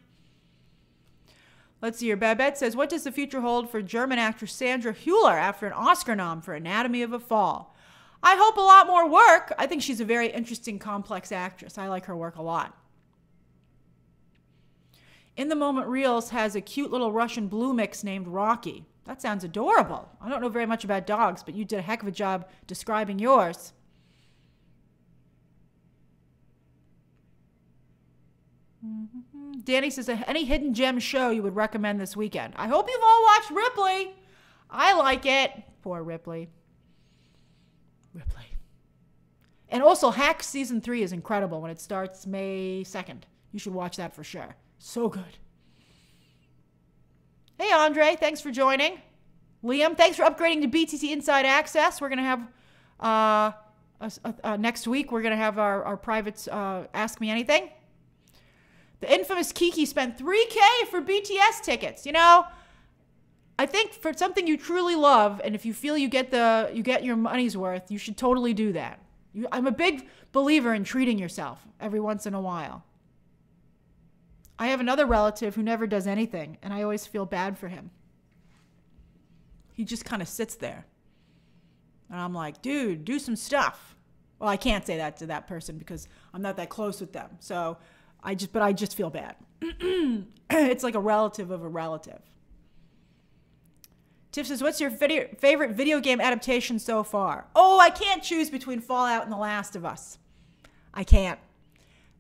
A: Let's see here. Babette says, What does the future hold for German actress Sandra Hüller after an Oscar nom for Anatomy of a Fall? I hope a lot more work. I think she's a very interesting, complex actress. I like her work a lot. In the Moment Reels has a cute little Russian blue mix named Rocky. That sounds adorable. I don't know very much about dogs, but you did a heck of a job describing yours. Mm-hmm. Danny says, any hidden gem show you would recommend this weekend? I hope you've all watched Ripley. I like it. Poor Ripley. Ripley. And also, Hacks season three is incredible when it starts May 2nd. You should watch that for sure. So good. Hey, Andre, thanks for joining. Liam, thanks for upgrading to BTT Inside Access. We're going to have, uh, uh, uh, next week, we're going to have our, our private uh, Ask Me Anything. The infamous Kiki spent 3K for BTS tickets. You know, I think for something you truly love, and if you feel you get the you get your money's worth, you should totally do that. You, I'm a big believer in treating yourself every once in a while. I have another relative who never does anything, and I always feel bad for him. He just kind of sits there. And I'm like, dude, do some stuff. Well, I can't say that to that person because I'm not that close with them. So I just, but I just feel bad. (clears throat) it's like a relative of a relative. Tiff says, What's your favorite video game adaptation so far? Oh, I can't choose between Fallout and The Last of Us. I can't.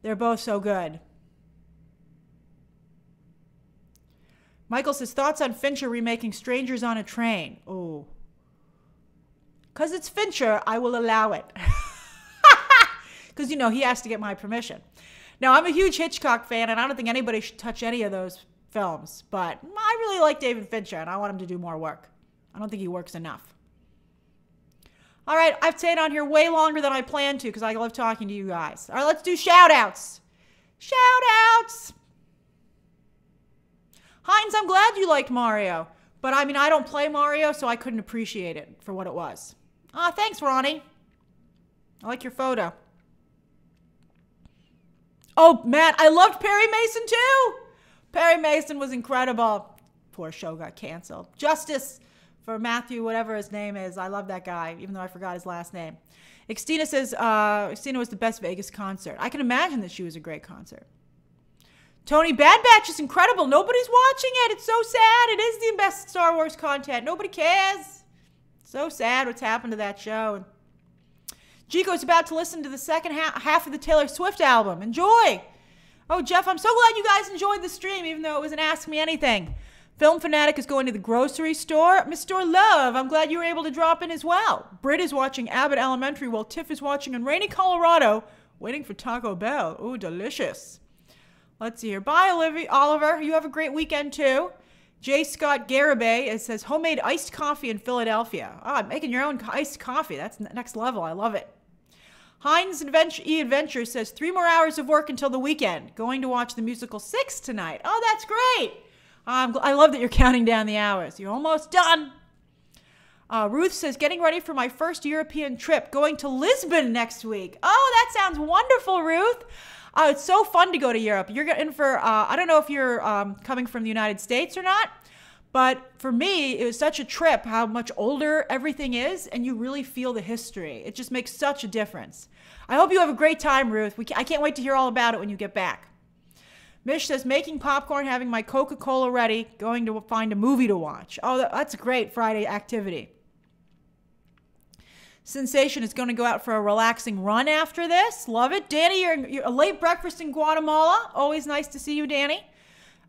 A: They're both so good. Michael says, Thoughts on Fincher remaking Strangers on a Train? Oh. Because it's Fincher, I will allow it. (laughs) Because, you know, he has to get my permission. Now, I'm a huge Hitchcock fan, and I don't think anybody should touch any of those films, but I really like David Fincher, and I want him to do more work. I don't think he works enough. All right, I've stayed on here way longer than I planned to because I love talking to you guys. All right, let's do shout outs. Shout outs. Heinz, I'm glad you liked Mario, but I mean, I don't play Mario, so I couldn't appreciate it for what it was. Ah, thanks, Ronnie. I like your photo. Oh, Matt, I loved Perry Mason too. Perry Mason was incredible. Poor show got canceled. Justice for Matthew, whatever his name is. I love that guy, even though I forgot his last name. Xtina says uh, Xtina was the best Vegas concert. I can imagine that she was a great concert. Tony Bad Batch is incredible. Nobody's watching it. It's so sad. It is the best Star Wars content. Nobody cares. So sad what's happened to that show. Chico's about to listen to the second ha- half of the Taylor Swift album. Enjoy. Oh, Jeff, I'm so glad you guys enjoyed the stream, even though it was an Ask Me Anything. Film Fanatic is going to the grocery store. Mr. Love, I'm glad you were able to drop in as well. Britt is watching Abbott Elementary while Tiff is watching in rainy Colorado, waiting for Taco Bell. Ooh, delicious. Let's see here. Bye, Olivia, Oliver. You have a great weekend too. J. Scott Garibay it says homemade iced coffee in Philadelphia. Ah, making your own iced coffee. That's next level. I love it. Heinz Adventure, E Adventure says three more hours of work until the weekend. Going to watch the musical Six tonight. Oh, that's great. Um, I love that you're (laughs) counting down the hours. You're almost done. Uh, Ruth says, getting ready for my first European trip, going to Lisbon next week. Oh, that sounds wonderful, Ruth. Uh, it's so fun to go to Europe. You're in for, uh, I don't know if you're um, coming from the United States or not, but for me, it was such a trip how much older everything is, and you really feel the history. It just makes such a difference. I hope you have a great time, Ruth. Can, I can't wait to hear all about it when you get back. Mish says, making popcorn, having my Coca Cola ready, going to find a movie to watch. Oh, that's a great Friday activity. Sensation is going to go out for a relaxing run after this. Love it. Danny, you're, you're a late breakfast in Guatemala. Always nice to see you, Danny.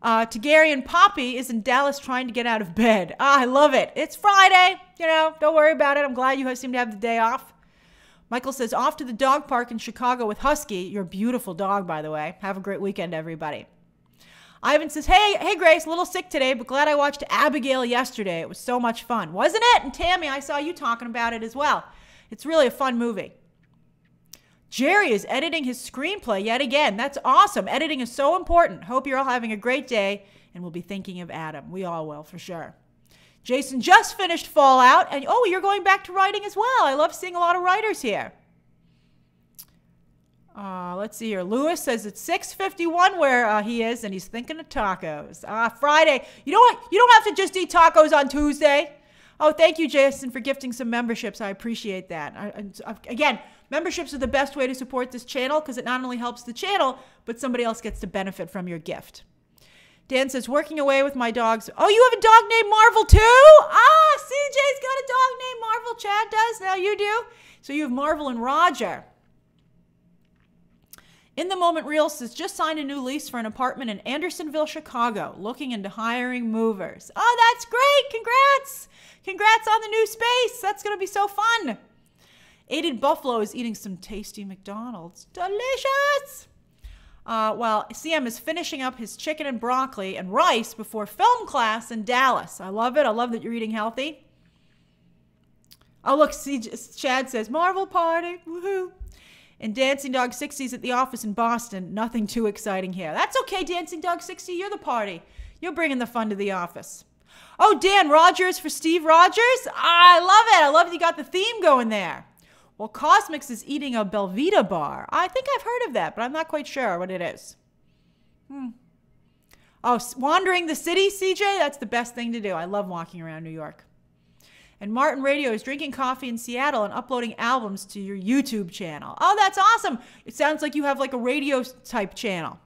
A: Uh, Gary and Poppy is in Dallas trying to get out of bed. Ah, I love it. It's Friday. You know, don't worry about it. I'm glad you seem to have the day off. Michael says, off to the dog park in Chicago with Husky. You're a beautiful dog, by the way. Have a great weekend, everybody. Ivan says, hey, hey, Grace, a little sick today, but glad I watched Abigail yesterday. It was so much fun, wasn't it? And Tammy, I saw you talking about it as well. It's really a fun movie. Jerry is editing his screenplay yet again. That's awesome. Editing is so important. Hope you're all having a great day and we'll be thinking of Adam. We all will, for sure. Jason just finished Fallout, and oh, you're going back to writing as well. I love seeing a lot of writers here. Uh, let's see here. Lewis says it's 6:51 where uh, he is, and he's thinking of tacos. Ah, uh, Friday. You know what? You don't have to just eat tacos on Tuesday. Oh, thank you, Jason, for gifting some memberships. I appreciate that. I, I, again, Memberships are the best way to support this channel because it not only helps the channel, but somebody else gets to benefit from your gift. Dan says, working away with my dogs. Oh, you have a dog named Marvel too? Ah, CJ's got a dog named Marvel. Chad does. Now you do. So you have Marvel and Roger. In the Moment Real says, just signed a new lease for an apartment in Andersonville, Chicago, looking into hiring movers. Oh, that's great. Congrats. Congrats on the new space. That's going to be so fun. Aided Buffalo is eating some tasty McDonald's. Delicious! Uh, while CM is finishing up his chicken and broccoli and rice before film class in Dallas. I love it. I love that you're eating healthy. Oh, look, see, Chad says, Marvel party, woohoo. And Dancing Dog 60's at the office in Boston. Nothing too exciting here. That's okay, Dancing Dog 60. You're the party. You're bringing the fun to the office. Oh, Dan Rogers for Steve Rogers. I love it. I love you got the theme going there. Well, Cosmix is eating a Belvita bar. I think I've heard of that, but I'm not quite sure what it is. Hmm. Oh, wandering the city, CJ, that's the best thing to do. I love walking around New York. And Martin Radio is drinking coffee in Seattle and uploading albums to your YouTube channel. Oh, that's awesome. It sounds like you have like a radio type channel.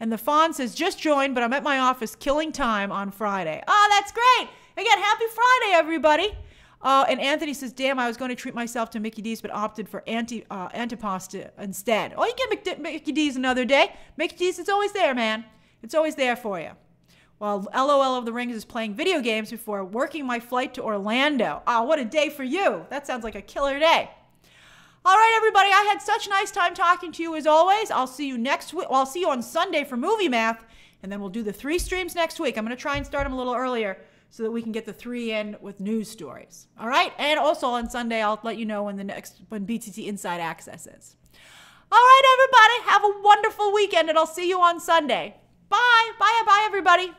A: And the Fawn says, just joined, but I'm at my office killing time on Friday. Oh, that's great. Again, happy Friday, everybody. Uh, and Anthony says, damn, I was going to treat myself to Mickey D's, but opted for anti, uh, antipasta instead. Oh, you get Mickey D's another day. Mickey D's, it's always there, man. It's always there for you. While LOL of the Rings is playing video games before working my flight to Orlando. Oh, what a day for you. That sounds like a killer day. All right, everybody, I had such a nice time talking to you as always. I'll see you next week. Well, I'll see you on Sunday for movie math, and then we'll do the three streams next week. I'm going to try and start them a little earlier so that we can get the three in with news stories. All right, and also on Sunday, I'll let you know when the next when BTT Inside Access is. All right, everybody, have a wonderful weekend, and I'll see you on Sunday. Bye, bye, bye, everybody.